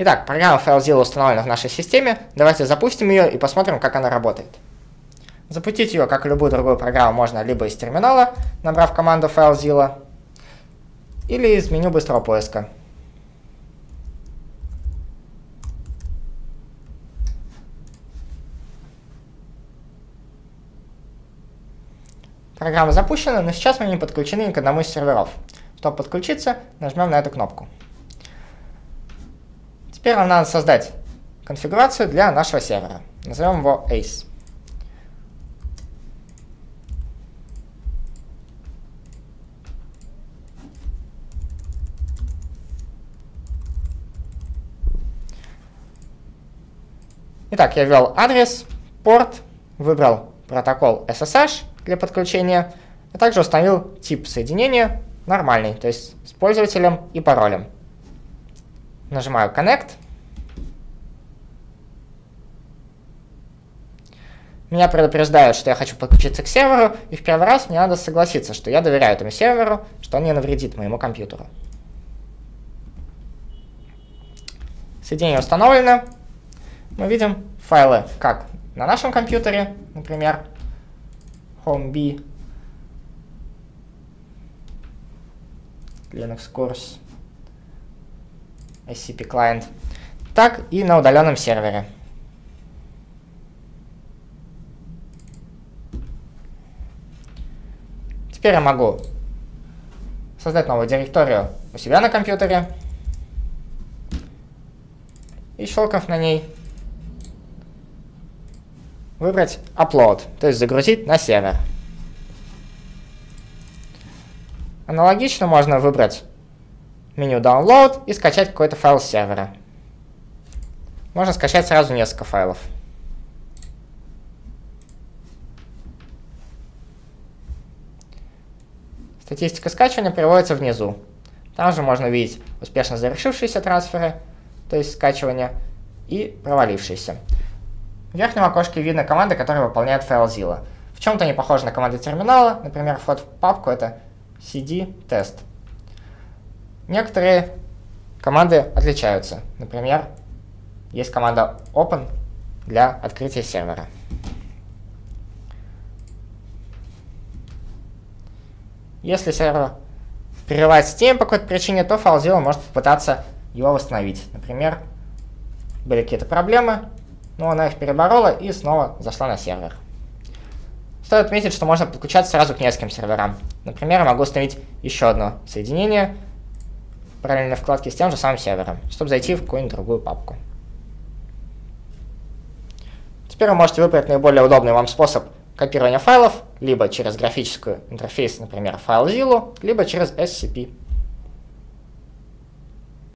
Итак, программа FileZilla установлена в нашей системе. Давайте запустим ее и посмотрим, как она работает. Запустить ее, как и любую другую программу, можно либо из терминала, набрав команду FileZilla, или из меню быстрого поиска. Программа запущена, но сейчас мы не подключены ни к одному из серверов. Чтобы подключиться, нажмем на эту кнопку. Теперь нам надо создать конфигурацию для нашего сервера. Назовем его ACE. Итак, я ввел адрес, порт, выбрал протокол SSH для подключения, а также установил тип соединения нормальный, то есть с пользователем и паролем. Нажимаю Connect. Меня предупреждают, что я хочу подключиться к серверу, и в первый раз мне надо согласиться, что я доверяю этому серверу, что он не навредит моему компьютеру. Соединение установлено. Мы видим файлы как на нашем компьютере, например, HomeB, Linux Course, SCP Client, так и на удаленном сервере. Теперь я могу создать новую директорию у себя на компьютере и щелкав на ней выбрать Upload, то есть загрузить на сервер. Аналогично можно выбрать меню Download и скачать какой-то файл с сервера. Можно скачать сразу несколько файлов. Статистика скачивания приводится внизу. Там же можно увидеть успешно завершившиеся трансферы, то есть скачивания, и провалившиеся. В верхнем окошке видно команды, которые выполняют FileZilla. В чем-то они похожи на команды терминала, например, вход в папку это cd test. Некоторые команды отличаются. Например, есть команда open для открытия сервера. Если сервер прерывает систему по какой-то причине, то FileZilla может попытаться его восстановить. Например, были какие-то проблемы, но она их переборола и снова зашла на сервер. Стоит отметить, что можно подключаться сразу к нескольким серверам. Например, я могу установить еще одно соединение в параллельной вкладке с тем же самым сервером, чтобы зайти в какую-нибудь другую папку. Теперь вы можете выбрать наиболее удобный вам способ копирования файлов, либо через графическую интерфейс, например, FileZilla, либо через SCP